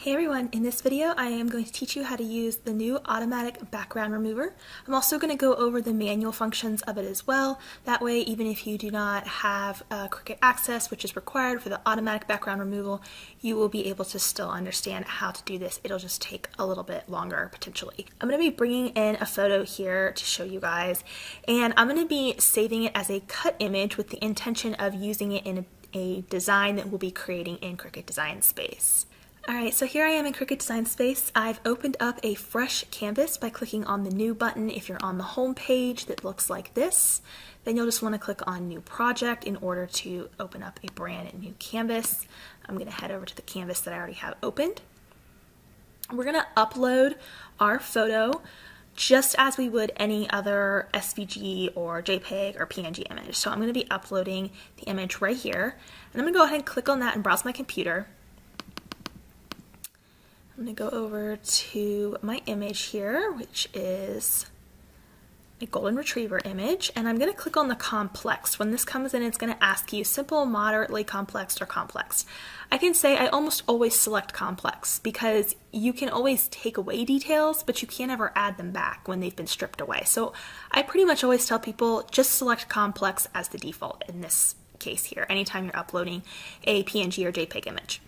Hey everyone, in this video I am going to teach you how to use the new automatic background remover. I'm also going to go over the manual functions of it as well. That way even if you do not have uh, Cricut access which is required for the automatic background removal, you will be able to still understand how to do this. It'll just take a little bit longer potentially. I'm going to be bringing in a photo here to show you guys and I'm going to be saving it as a cut image with the intention of using it in a, a design that we'll be creating in Cricut Design Space. Alright, so here I am in Cricut Design Space. I've opened up a fresh canvas by clicking on the new button if you're on the home page that looks like this. Then you'll just want to click on new project in order to open up a brand new canvas. I'm going to head over to the canvas that I already have opened. We're going to upload our photo just as we would any other SVG or JPEG or PNG image. So I'm going to be uploading the image right here. And I'm going to go ahead and click on that and browse my computer. I'm to go over to my image here, which is a golden retriever image, and I'm to click on the complex. When this comes in, it's to ask you simple, moderately complex, or complex. I can say I almost always select complex because you can always take away details, but you can't ever add them back when they've been stripped away. So I pretty much always tell people just select complex as the default in this case here, anytime you're uploading a PNG or JPEG image.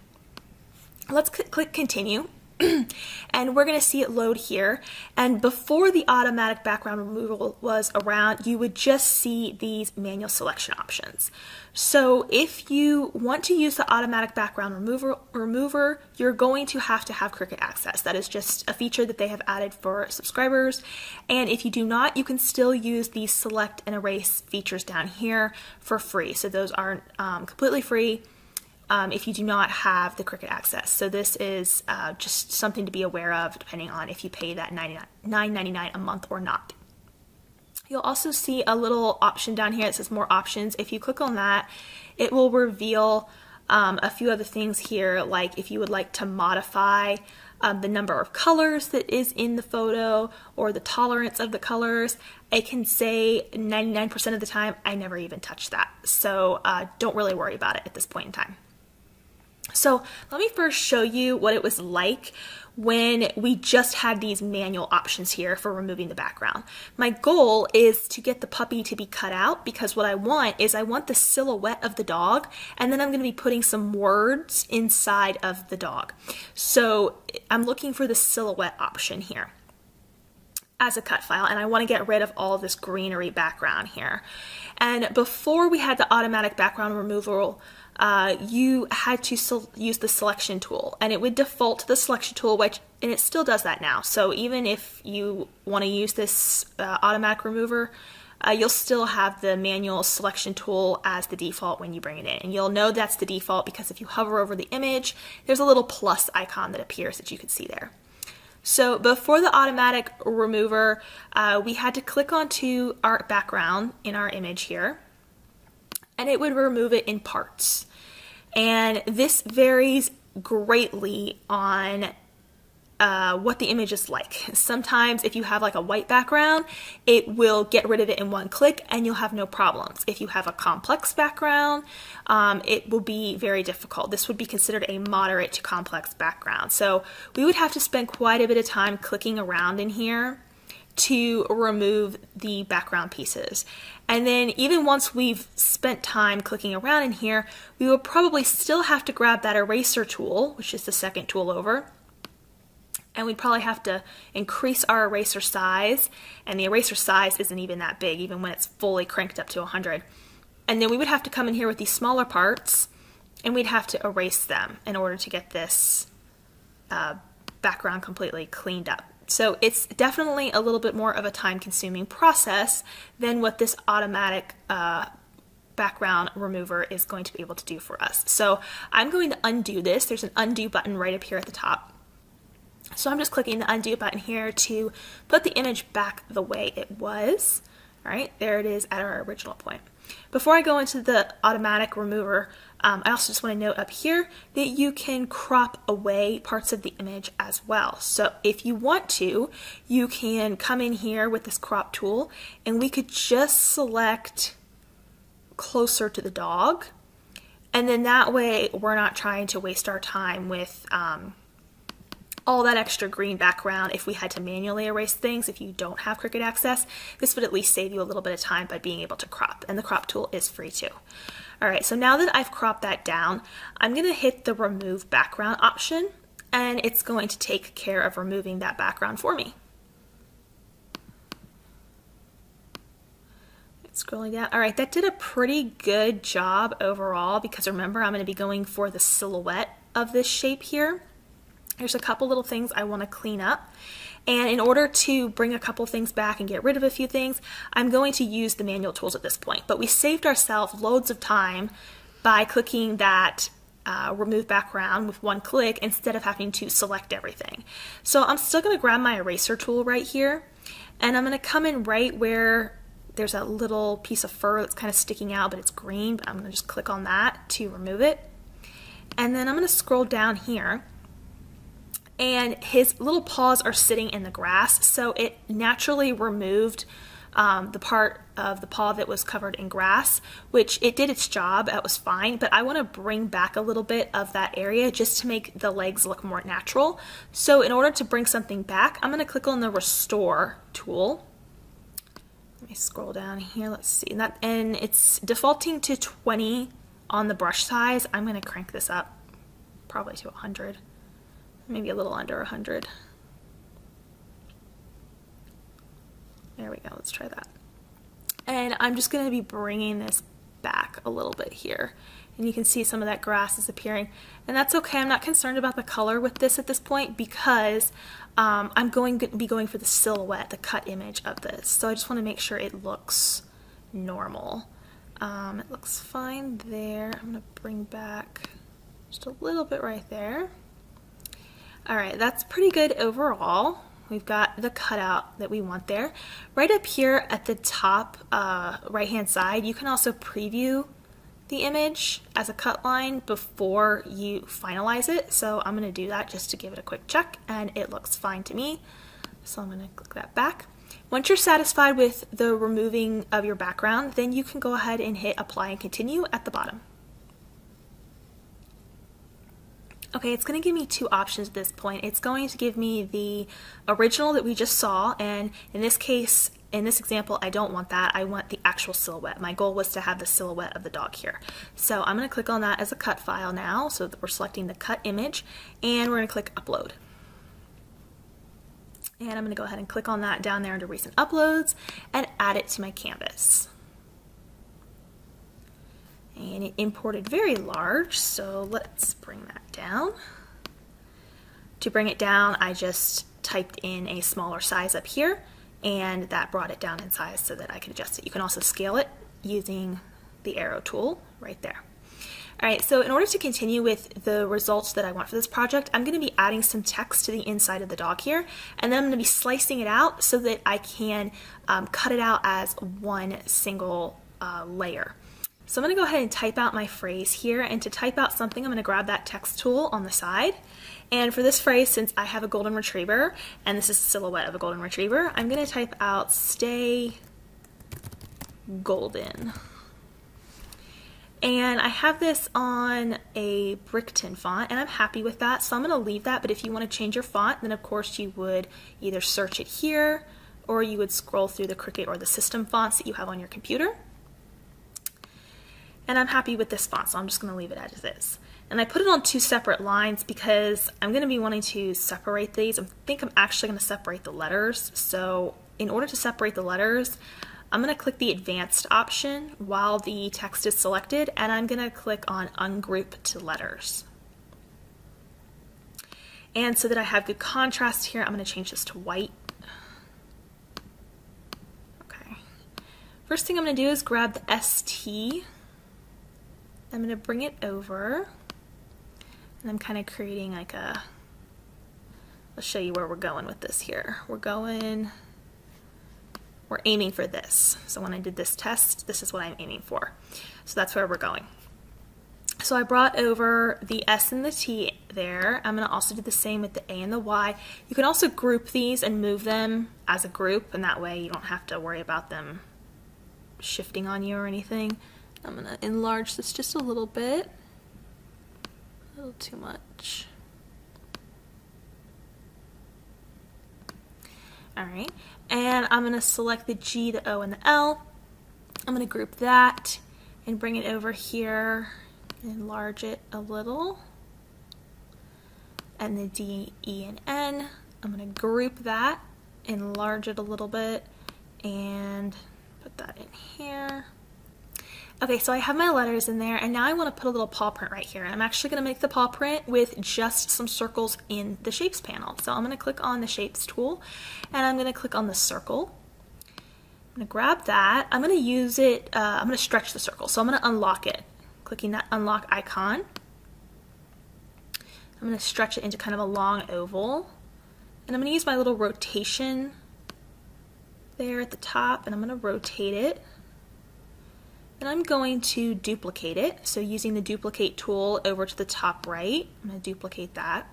Let's click continue. and we're going to see it load here. And before the automatic background removal was around, you would just see these manual selection options. So if you want to use the automatic background remover, remover, you're going to have to have Cricut Access. That is just a feature that they have added for subscribers. And if you do not, you can still use the select and erase features down here for free. So those are um, completely free um, if you do not have the Cricut access. So this is uh, just something to be aware of depending on if you pay that $9.99 a month or not. You'll also see a little option down here that says more options. If you click on that, it will reveal um, a few other things here, like if you would like to modify um, the number of colors that is in the photo or the tolerance of the colors. I can say 99% of the time, I never even touch that. So uh, don't really worry about it at this point in time. So let me first show you what it was like when we just had these manual options here for removing the background. My goal is to get the puppy to be cut out because what I want is I want the silhouette of the dog and then I'm going to be putting some words inside of the dog. So I'm looking for the silhouette option here as a cut file and I want to get rid of all this greenery background here. And before we had the automatic background removal uh, you had to use the selection tool. And it would default to the selection tool which and it still does that now. So even if you want to use this uh, automatic remover uh, you'll still have the manual selection tool as the default when you bring it in. And you'll know that's the default because if you hover over the image there's a little plus icon that appears that you can see there. So before the automatic remover uh, we had to click onto our background in our image here. And it would remove it in parts. And this varies greatly on uh, what the image is like. Sometimes if you have like a white background, it will get rid of it in one click and you'll have no problems. If you have a complex background, um, it will be very difficult. This would be considered a moderate to complex background. So we would have to spend quite a bit of time clicking around in here to remove the background pieces. And then even once we've spent time clicking around in here, we will probably still have to grab that eraser tool, which is the second tool over, and we'd probably have to increase our eraser size, and the eraser size isn't even that big, even when it's fully cranked up to 100. And then we would have to come in here with these smaller parts, and we'd have to erase them in order to get this uh, background completely cleaned up. So it's definitely a little bit more of a time consuming process than what this automatic uh, background remover is going to be able to do for us. So I'm going to undo this. There's an undo button right up here at the top. So I'm just clicking the undo button here to put the image back the way it was. All right, there it is at our original point. Before I go into the automatic remover, um, I also just want to note up here that you can crop away parts of the image as well. So if you want to, you can come in here with this crop tool and we could just select closer to the dog. And then that way we're not trying to waste our time with um, all that extra green background if we had to manually erase things if you don't have Cricut access. This would at least save you a little bit of time by being able to crop and the crop tool is free too. All right, so now that I've cropped that down, I'm gonna hit the remove background option and it's going to take care of removing that background for me. Scrolling down. All right, that did a pretty good job overall because remember I'm going to be going for the silhouette of this shape here. There's a couple little things I want to clean up. And in order to bring a couple things back and get rid of a few things, I'm going to use the manual tools at this point. But we saved ourselves loads of time by clicking that uh, remove background with one click instead of having to select everything. So I'm still going to grab my eraser tool right here and I'm going to come in right where there's a little piece of fur that's kind of sticking out but it's green but I'm going to just click on that to remove it. And then I'm going to scroll down here and his little paws are sitting in the grass so it naturally removed um, the part of the paw that was covered in grass, which it did its job, that was fine, but I want to bring back a little bit of that area just to make the legs look more natural. So in order to bring something back, I'm going to click on the restore tool. Let me scroll down here, let's see, and, that, and it's defaulting to 20 on the brush size. I'm going to crank this up probably to 100 maybe a little under 100. There we go, let's try that. And I'm just going to be bringing this back a little bit here. And you can see some of that grass is appearing. And that's okay, I'm not concerned about the color with this at this point because um, I'm going to be going for the silhouette, the cut image of this. So I just want to make sure it looks normal. Um, it looks fine there. I'm going to bring back just a little bit right there. All right, that's pretty good overall. We've got the cutout that we want there. Right up here at the top uh, right hand side, you can also preview the image as a cut line before you finalize it. So I'm gonna do that just to give it a quick check and it looks fine to me. So I'm gonna click that back. Once you're satisfied with the removing of your background, then you can go ahead and hit apply and continue at the bottom. Okay, it's going to give me two options at this point. It's going to give me the original that we just saw, and in this case, in this example, I don't want that. I want the actual silhouette. My goal was to have the silhouette of the dog here. So I'm going to click on that as a cut file now, so that we're selecting the cut image, and we're going to click upload. And I'm going to go ahead and click on that down there under recent uploads and add it to my canvas and it imported very large so let's bring that down. To bring it down I just typed in a smaller size up here and that brought it down in size so that I could adjust it. You can also scale it using the arrow tool right there. All right, so in order to continue with the results that I want for this project, I'm going to be adding some text to the inside of the dog here, and then I'm going to be slicing it out so that I can um, cut it out as one single uh, layer. So I'm to go ahead and type out my phrase here and to type out something I'm going to grab that text tool on the side. And for this phrase since I have a golden retriever and this is a silhouette of a golden retriever I'm going to type out stay golden. And I have this on a Brickton font and I'm happy with that so I'm to leave that but if you want to change your font then of course you would either search it here or you would scroll through the Cricut or the system fonts that you have on your computer and I'm happy with this font, so I'm just going to leave it as is. And I put it on two separate lines because I'm going to be wanting to separate these. I think I'm actually going to separate the letters. So in order to separate the letters, I'm going to click the advanced option while the text is selected, and I'm going to click on ungroup to letters. And so that I have good contrast here, I'm going to change this to white. Okay. First thing I'm going to do is grab the ST I'm going to bring it over and I'm kind of creating like a, I'll show you where we're going with this here. We're going, we're aiming for this. So when I did this test, this is what I'm aiming for. So that's where we're going. So I brought over the S and the T there. I'm going to also do the same with the A and the Y. You can also group these and move them as a group, and that way you don't have to worry about them shifting on you or anything. I'm to enlarge this just a little bit. A little too much. All right, and I'm gonna select the G, the O, and the L. I'm gonna group that and bring it over here, enlarge it a little. And the D, E, and N, I'm gonna group that, enlarge it a little bit, and put that in here. Okay, so I have my letters in there and now I want to put a little paw print right here. I'm actually going to make the paw print with just some circles in the shapes panel. So I'm going to click on the shapes tool and I'm going to click on the circle. I'm going to grab that. I'm going to use it, uh, I'm going to stretch the circle. So I'm going to unlock it, clicking that unlock icon. I'm going to stretch it into kind of a long oval. And I'm going to use my little rotation there at the top and I'm going to rotate it. And I'm going to duplicate it. So using the duplicate tool over to the top right, I'm going to duplicate that.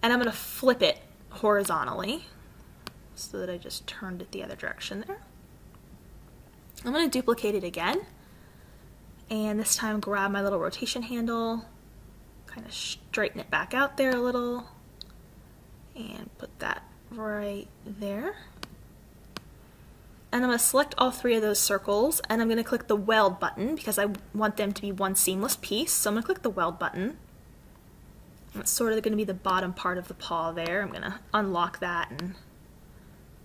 And I'm going to flip it horizontally so that I just turned it the other direction there. I'm going to duplicate it again. And this time grab my little rotation handle, kind of straighten it back out there a little, and put that right there and I'm going to select all three of those circles and I'm going to click the weld button because I want them to be one seamless piece. So I'm going to click the weld button. It's sort of going to be the bottom part of the paw there. I'm going to unlock that and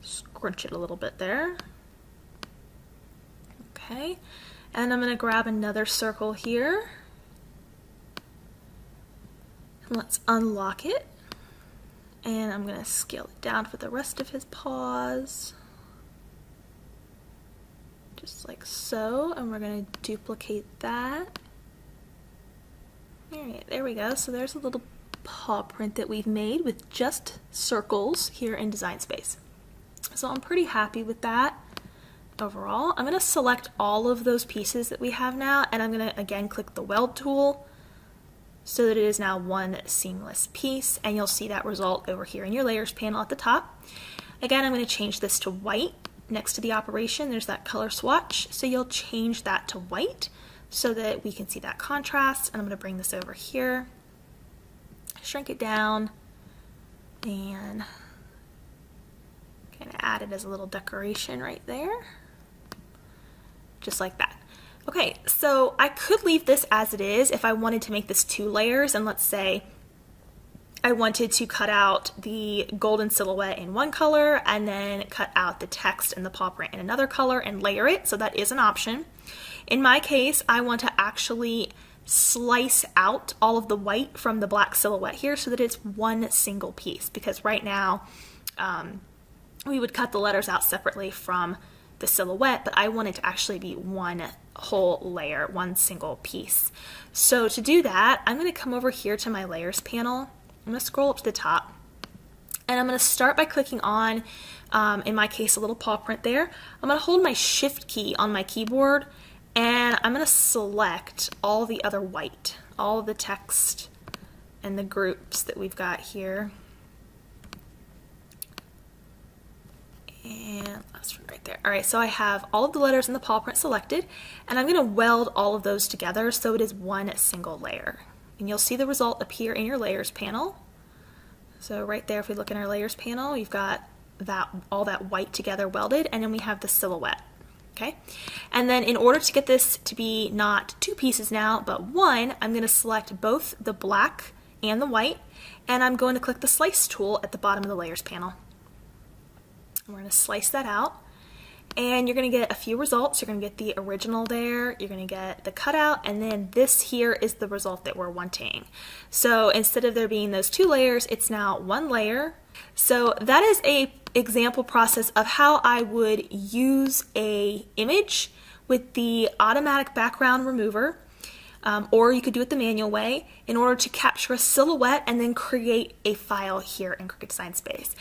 scrunch it a little bit there. Okay, and I'm going to grab another circle here. Let's unlock it. And I'm going to scale it down for the rest of his paws just like so, and we're going to duplicate that. Alright, there we go. So there's a little paw print that we've made with just circles here in Design Space. So I'm pretty happy with that overall. I'm going to select all of those pieces that we have now, and I'm going to again click the weld tool so that it is now one seamless piece, and you'll see that result over here in your layers panel at the top. Again, I'm going to change this to white next to the operation, there's that color swatch. So you'll change that to white so that we can see that contrast. And I'm gonna bring this over here, shrink it down, and kind of add it as a little decoration right there, just like that. Okay, so I could leave this as it is if I wanted to make this two layers and let's say I wanted to cut out the golden silhouette in one color and then cut out the text and the paw print in another color and layer it, so that is an option. In my case, I want to actually slice out all of the white from the black silhouette here so that it's one single piece because right now um, we would cut the letters out separately from the silhouette, but I want it to actually be one whole layer, one single piece. So to do that, I'm going to come over here to my layers panel I'm going to scroll up to the top and I'm going to start by clicking on, um, in my case, a little paw print there. I'm going to hold my shift key on my keyboard and I'm going to select all the other white, all the text and the groups that we've got here. And one right there. All right, so I have all of the letters in the paw print selected, and I'm gonna weld all of those together so it is one single layer and you'll see the result appear in your layers panel. So right there, if we look in our layers panel, you've got that all that white together welded, and then we have the silhouette. Okay, and then in order to get this to be not two pieces now, but one, I'm going to select both the black and the white, and I'm going to click the slice tool at the bottom of the layers panel. We're going to slice that out and you're going to get a few results. You're going to get the original there, you're going to get the cutout, and then this here is the result that we're wanting. So instead of there being those two layers, it's now one layer. So that is a example process of how I would use a image with the automatic background remover um, or you could do it the manual way in order to capture a silhouette and then create a file here in Cricut Design Space.